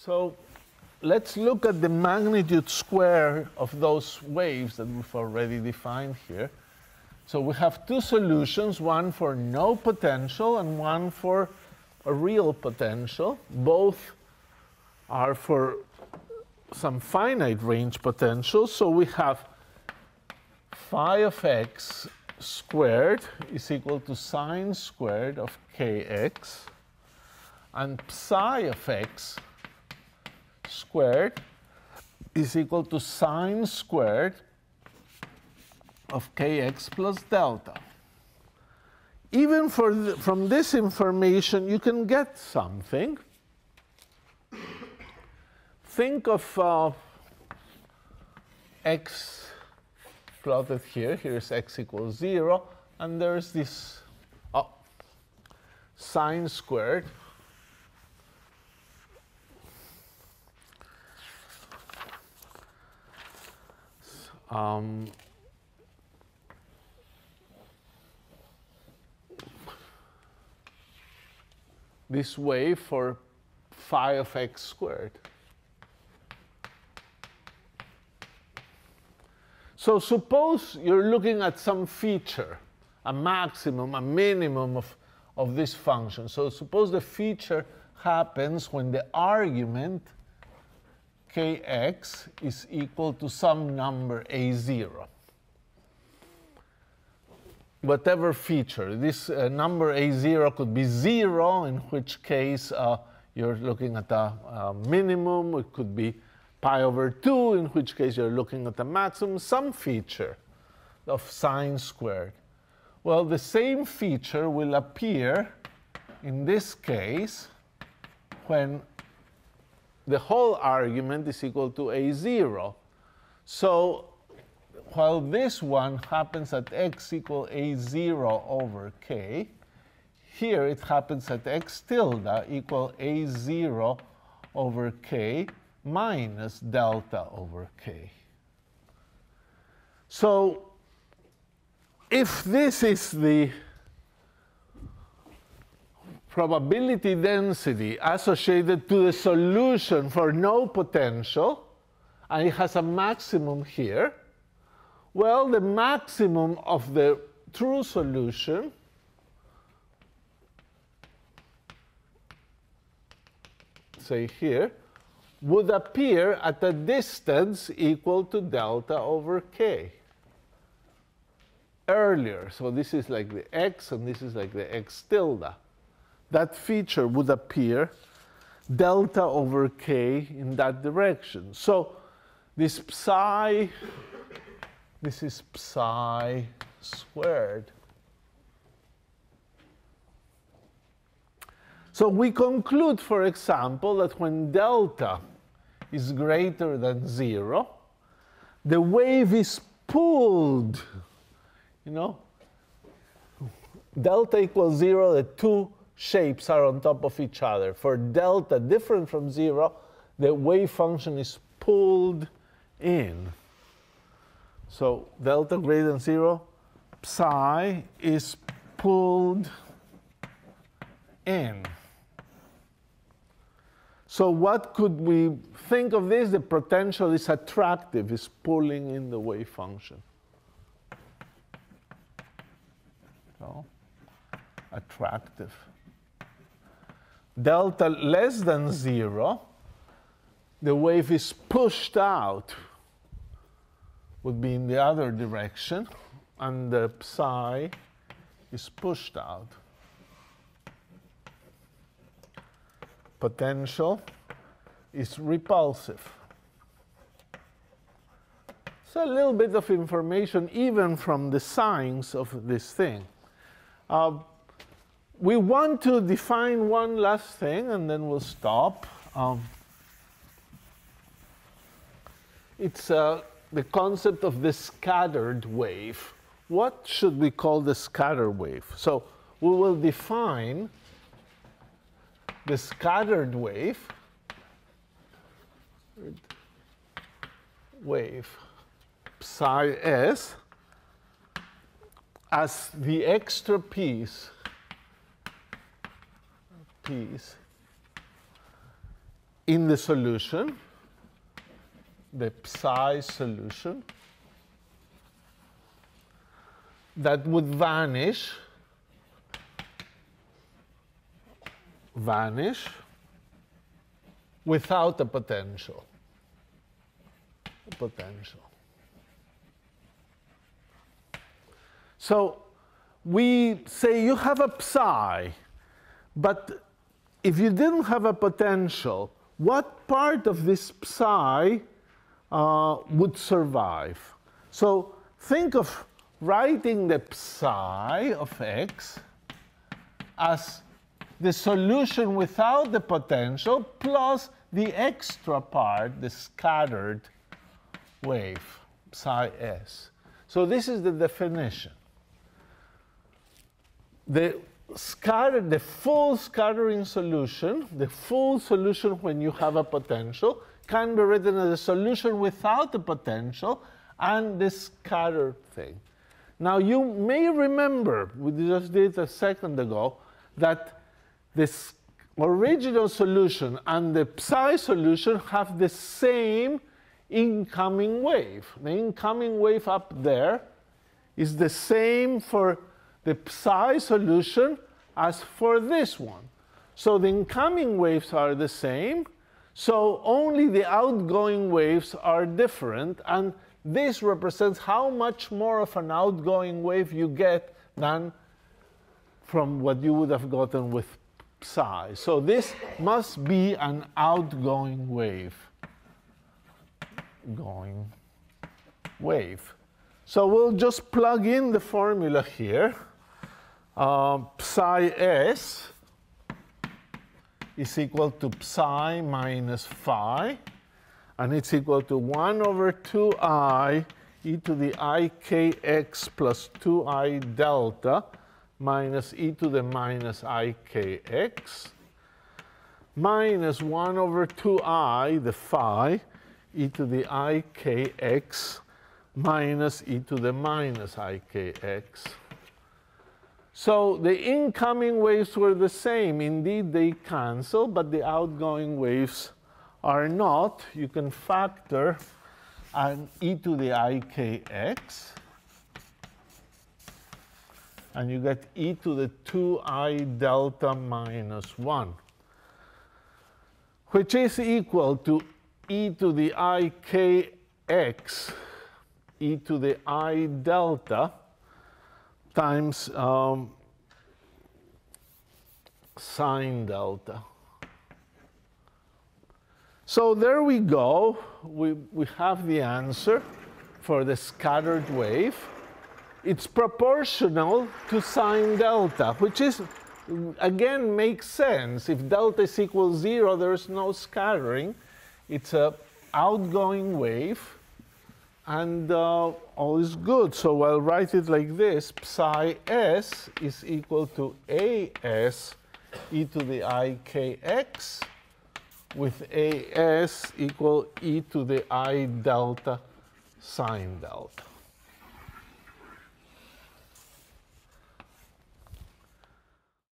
So let's look at the magnitude square of those waves that we've already defined here. So we have two solutions, one for no potential and one for a real potential. Both are for some finite range potential. So we have phi of x squared is equal to sine squared of kx, and psi of x squared is equal to sine squared of kx plus delta. Even from this information, you can get something. Think of uh, x plotted here. Here's x equals 0, and there's this oh, sine squared um, this wave for phi of x squared. So suppose you're looking at some feature, a maximum, a minimum of, of this function. So suppose the feature happens when the argument kx is equal to some number a0 whatever feature. This uh, number a0 could be 0, in which case uh, you're looking at a, a, minimum. It could be pi over 2, in which case you're looking at a maximum, some feature of sine squared. Well, the same feature will appear in this case when the whole argument is equal to a0. So while this one happens at x equal a0 over k, here it happens at x tilde equal a0 over k minus delta over k. So if this is the probability density associated to the solution for no potential, and it has a maximum here, well, the maximum of the true solution say here, would appear at a distance equal to delta over k. Earlier, so this is like the x and this is like the x tilde. That feature would appear delta over k in that direction. So this psi this is psi squared. So we conclude, for example, that when delta is greater than 0, the wave is pulled. You know, delta equals 0, the two shapes are on top of each other. For delta different from 0, the wave function is pulled in. So delta greater than 0, psi is pulled in. So what could we think of this? The potential is attractive, is pulling in the wave function. So, attractive. Delta less than 0, the wave is pushed out would be in the other direction, and the psi is pushed out. Potential is repulsive. So a little bit of information even from the signs of this thing. Uh, we want to define one last thing, and then we'll stop. Um, it's uh, the concept of the scattered wave. What should we call the scattered wave? So we will define the scattered wave wave psi s as the extra piece piece in the solution, the psi solution, that would vanish, vanish without a potential. A potential. So we say you have a psi, but if you didn't have a potential, what part of this psi uh, would survive? So think of writing the psi of x as the solution without the potential plus the extra part, the scattered wave, psi s. So this is the definition. The scattered, the full scattering solution, the full solution when you have a potential, can be written as a solution without the potential and the scattered thing. Now you may remember, we just did a second ago, that this original solution and the psi solution have the same incoming wave. The incoming wave up there is the same for the psi solution as for this one. So the incoming waves are the same, so only the outgoing waves are different, and this represents how much more of an outgoing wave you get than from what you would have gotten with psi. So this must be an outgoing wave. Going wave. So we'll just plug in the formula here. Uh, psi s is equal to psi minus phi, and it's equal to 1 over 2i e to the ikx plus 2i delta minus e to the minus ikx minus 1 over 2i, the phi, e to the ikx minus e to the minus ikx. So the incoming waves were the same. Indeed, they cancel, but the outgoing waves are not. You can factor an e to the ikx and you get e to the 2i delta minus 1, which is equal to e to the ikx, e to the i delta times um, sine delta. So there we go. We, we have the answer for the scattered wave it's proportional to sine delta, which is, again, makes sense. If delta is equal zero, there's no scattering. It's a outgoing wave, and uh, all is good. So I'll write it like this. Psi s is equal to as e to the ikx with as equal e to the i delta sine delta.